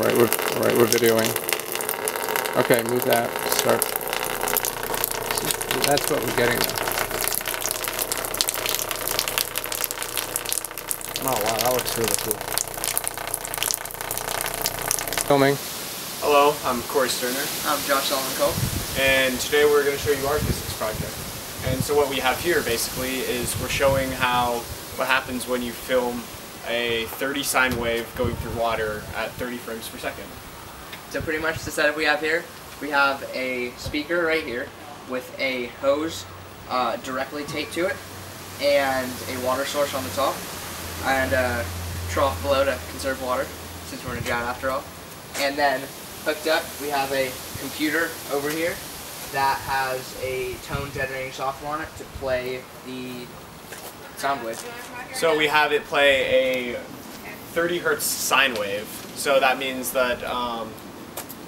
Alright, we're, alright, we're videoing. Okay, move that. Start. See, That's what we're getting now. Oh wow, that looks really cool. Filming. Hello, I'm Cory Sterner, I'm Josh Solomon Cole. and today we're going to show you our physics project. And so what we have here basically is we're showing how what happens when you film a 30 sine wave going through water at 30 frames per second. So pretty much the setup we have here, we have a speaker right here with a hose uh, directly taped to it and a water source on the top and a trough below to conserve water since we're in a drought after all. And then hooked up we have a computer over here that has a tone generating software on it to play the sound wave. So we have it play a 30 hertz sine wave. So that means that, um,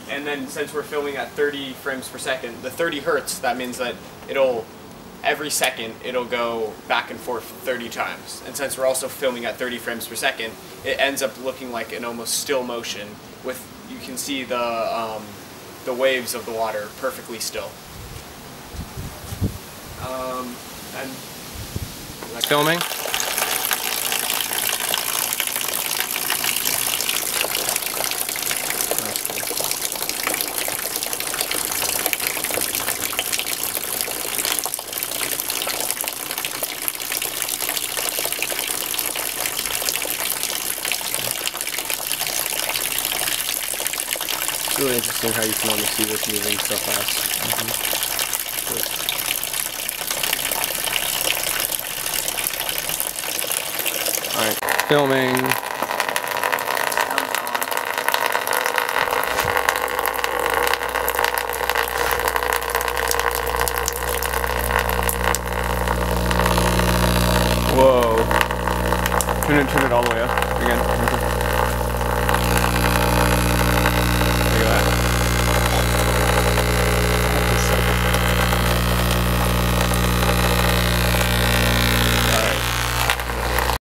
and then since we're filming at 30 frames per second, the 30 hertz, that means that it'll, every second, it'll go back and forth 30 times. And since we're also filming at 30 frames per second, it ends up looking like an almost still motion with, you can see the, um, the waves of the water perfectly still. Um, and Filming. It's really interesting how you can only see this moving so fast. Alright, filming. Whoa. Turn it, turn it all the way up again.